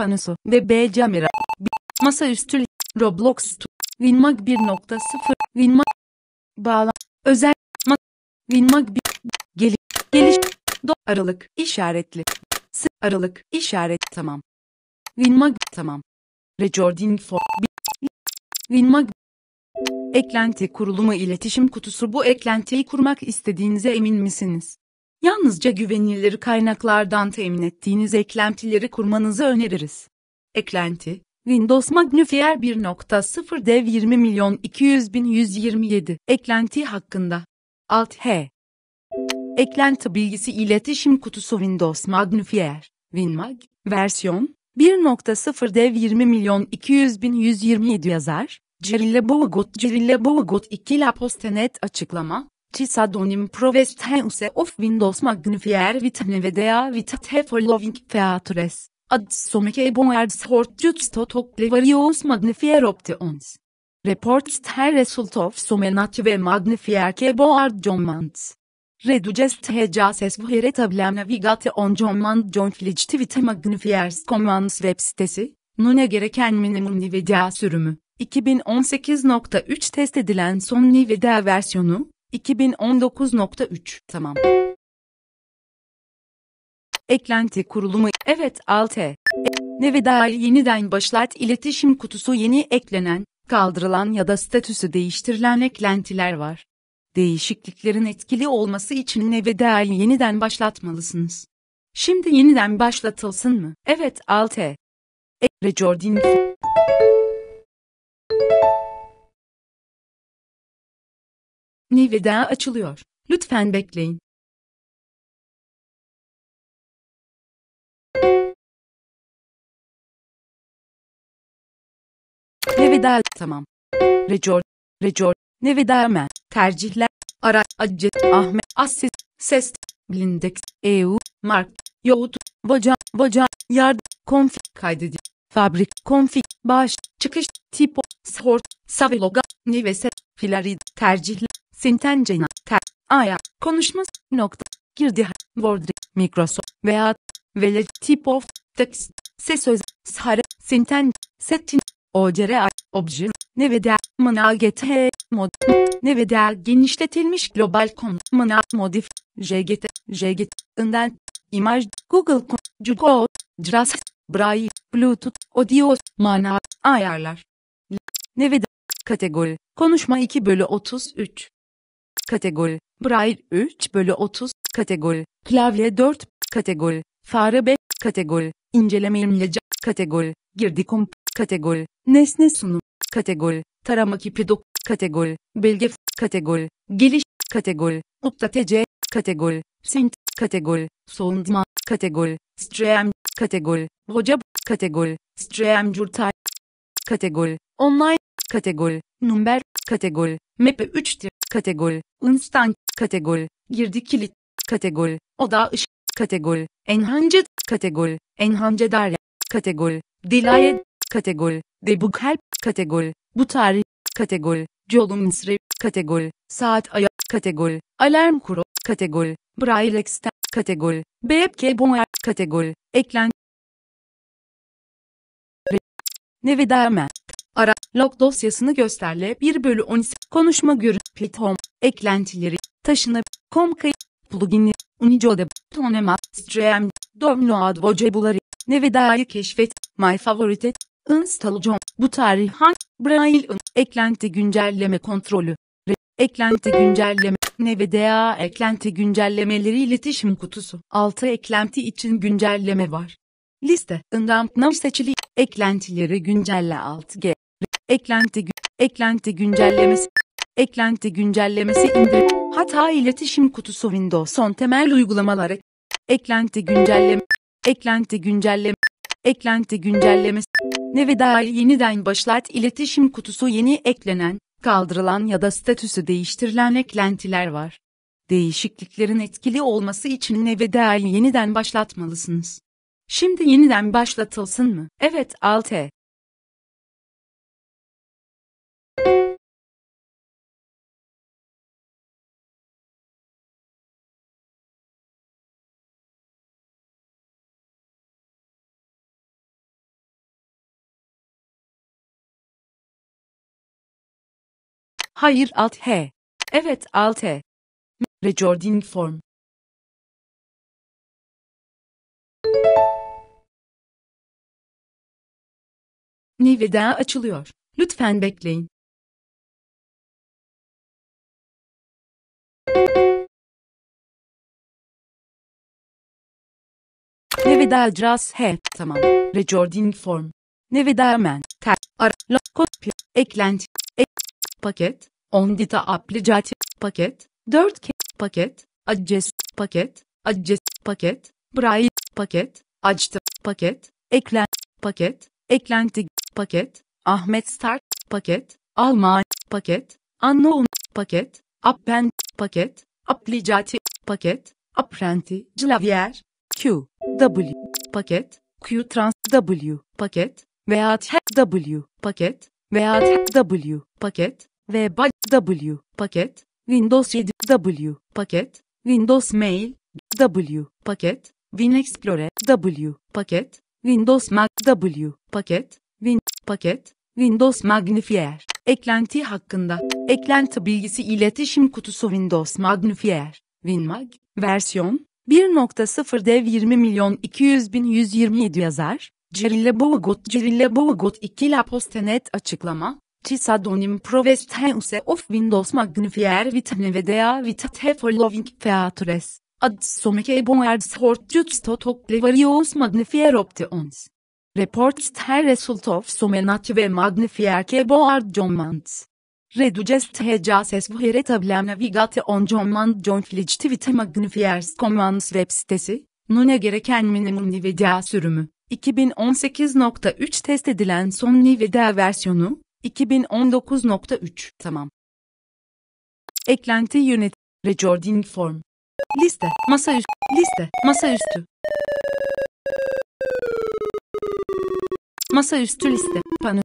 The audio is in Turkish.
panosu ve B camera. Masaüstü Roblox Winmag 1.0 Winmag Bağla Özel ma, Winmag 1 Geli, Geliş Do Aralık işaretli. S Aralık işaret tamam. Winmag tamam. Recording for Winmag Eklenti kurulumu iletişim kutusu. Bu eklentiyi kurmak istediğinize emin misiniz? Yalnızca güvenilir kaynaklardan temin ettiğiniz eklentileri kurmanızı öneririz. Eklenti, Windows Magnifier 1.0 Dev 20 milyon 200 bin 127 eklenti hakkında. Alt H. Eklenti bilgisi iletişim kutusu Windows Magnifier, WinMag, versiyon 1.0 Dev 20 milyon 200 bin 127 yazar, Cerille Bogot Cerille Bogot 2 La Postenet açıklama, Cisadonim Provestance of Windows Magnifier Vitne ve Dea Vitate Following Features, Ads Someke Boards Hort Jutstotok Various Magnifier Options. Reports her result of Somenat ve Magnifier Keyboard Jommants. Reducest hecases vuheretabla navigate on command John Flichtivite Magnifiers Commands web sitesi, Nune gereken minimum NVIDIA sürümü, 2018.3 test edilen son NVIDIA versiyonu, 2019.3 tamam. Eklenti kurulumu Evet Alt E. NVIDIA'yı yeniden başlat iletişim kutusu yeni eklenen, kaldırılan ya da statüsü değiştirilen eklentiler var. Değişikliklerin etkili olması için NVIDIA'yı yeniden başlatmalısınız. Şimdi yeniden başlatılsın mı? Evet Alt E. E. Recording NVIDIA açılıyor. Lütfen bekleyin. NVIDIA tamam. Record, record, NVIDIA men, tercihler, ara, acet, Ahmet, Assis, Ses, Blindex, EU, Mark, Yoğut, Voca, Voca, Yard, Config, kaydedil, Fabrik, Config, Baş, Çıkış, Tipo, Sort, Saveloga, Nivese, Filarid, tercihler, Sintencena, ter, aya, konuşma, nokta, girdi, Word, Microsoft, veya, vele, tip of, text, ses söz, sare, sinten, setin, OCR, obje, neveda, managet, mod, neveda, genişletilmiş global konu, mana, modif, jgt, jgt, önden, imaj, google, jugo, jras, braille, bluetooth, audio, mana, ayarlar. Neveda, kategori, konuşma 2 bölü 33. Kategori, braille 3 bölü 30, kategori, klavye 4, kategori, fare 5, kategori, inceleme imlece, kategori, girdi komp, kategori, nesne sunum, kategori, tarama kipi dok, kategori, belge, kategori, geliş, kategori, updatece, kategori, synth, kategori, soundma, kategori, stream, kategori, hoca, kategori, stream jurtay, kategori, online, kategori, number, kategori, map 3 kategori, instant, kategori, girdi kilit, kategori, oda ışık, kategori, enhanced, kategori, enhanced area, kategori, dilayet, kategori, debug help, kategori, bu tarih, kategori, yolum misri, kategori, saat aya, kategori, alarm kuru, kategori, braille extend, kategori, BFK boğar, kategori, eklen, Nevida Ara, log dosyasını gösterle. 1 bölü 12 konuşma görün, Python, eklentileri, taşınıp, com kayıt, pluginli, Unijo'da, tonema, stream, download vocabulary, Nevida'yı keşfet, my favorite, install John, bu tarih han, Braille, eklenti güncelleme kontrolü, eklenti güncelleme, Nevida eklenti güncellemeleri iletişim kutusu, 6 eklenti için güncelleme var. Liste, ından seçili, eklentileri güncelle. 6G, eklenti, eklenti güncellemesi, eklenti güncellemesi indir, hata iletişim kutusu Windows son temel uygulamaları, eklenti güncelleme, eklenti güncelleme, eklenti güncellemesi, Nevida'yı yeniden başlat iletişim kutusu yeni eklenen, kaldırılan ya da statüsü değiştirilen eklentiler var. Değişikliklerin etkili olması için Nevida'yı yeniden başlatmalısınız. Şimdi yeniden başlatılsın mı? Evet, Alt Hayır alt H. Evet alt H. Recording form. Nvidia açılıyor. Lütfen bekleyin. Nvidia Just H. Tamam. Recording form. Nvidia Men. Ter. Ara. La. Kopya. Eklenti. Ek. Paket. Ondita applicati. Paket. 4K. Paket. Adces. Paket. Adces. Paket. Braille. Paket. Açtı. Paket. Eklen. Paket. Eklenti. Paket. Ahmet Start. Paket. Alman. Paket. Unknown. Paket. Append. Paket. Applicati. Paket. Apprenti. Clavier. Q. W. Paket. Q trans W. Paket. Veya W. Paket. Veya W. Paket. Ve W. Paket. Windows 7 W. Paket. Windows Mail. W. Paket. Win Explorer. W. Paket. Windows Mac W. Paket. Win. Paket. Windows Magnifier. Eklenti hakkında. Eklenti bilgisi iletişim kutusu Windows Magnifier. WinMag. Versiyon 1.0 dev 20 milyon 200 bin 127 yazar. Cirille Bogot Cirille Bogot 2 La Postenet açıklama. Cisadonim Provestence of Windows Magnifier Vitne ve Dea Vitate Following Features. Adsomeke Boards Hort Jutstotok Various Magnifier Options. Reports the result of Somenat ve Magnifier Keyboard Jommants. Reducest hecases veritabile navigate on command John Flichtivite Magnifiers Commands web sitesi, Nune gereken minimum NVIDIA sürümü, 2018.3 test edilen son NVIDIA versiyonu, 2019.3 tamam. Eklenti yönet, recording form. Liste, masaüstü, liste, masaüstü. Masaüstü liste.